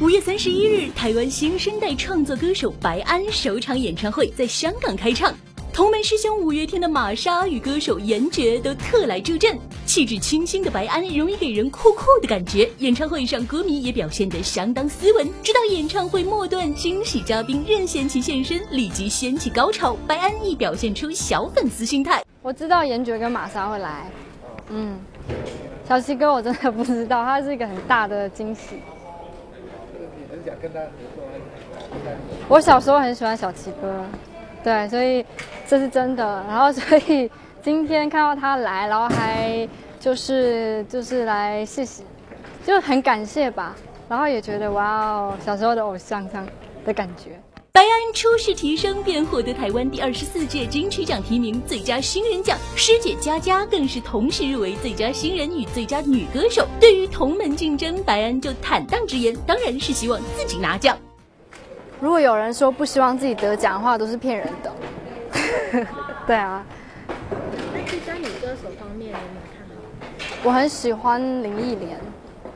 五月三十一日，台湾新生代创作歌手白安首场演唱会在香港开唱。同门师兄五月天的玛莎与歌手严爵都特来助阵，气质清新的白安容易给人酷酷的感觉。演唱会上，歌迷也表现得相当斯文。直到演唱会末段，惊喜嘉宾任贤齐现身，立即掀起高潮。白安亦表现出小粉丝心态。我知道严爵跟玛莎会来，嗯，小齐哥我真的不知道，他是一个很大的惊喜。我小时候很喜欢小齐哥。对，所以这是真的。然后，所以今天看到他来，然后还就是就是来谢谢，就很感谢吧。然后也觉得哇哦，小时候的偶像这样的感觉。白安初试提升便获得台湾第二十四届金曲奖提名最佳新人奖，师姐佳佳更是同时入围最佳新人与最佳女歌手。对于同门竞争，白安就坦荡直言，当然是希望自己拿奖。如果有人说不希望自己得奖的话，都是骗人的。对啊。那最佳女歌手方面有没有看好？我很喜欢林忆莲，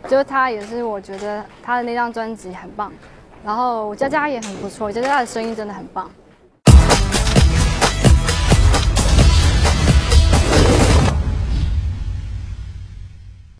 就是她也是我觉得她的那张专辑很棒。然后佳佳也很不错，佳佳的声音真的很棒。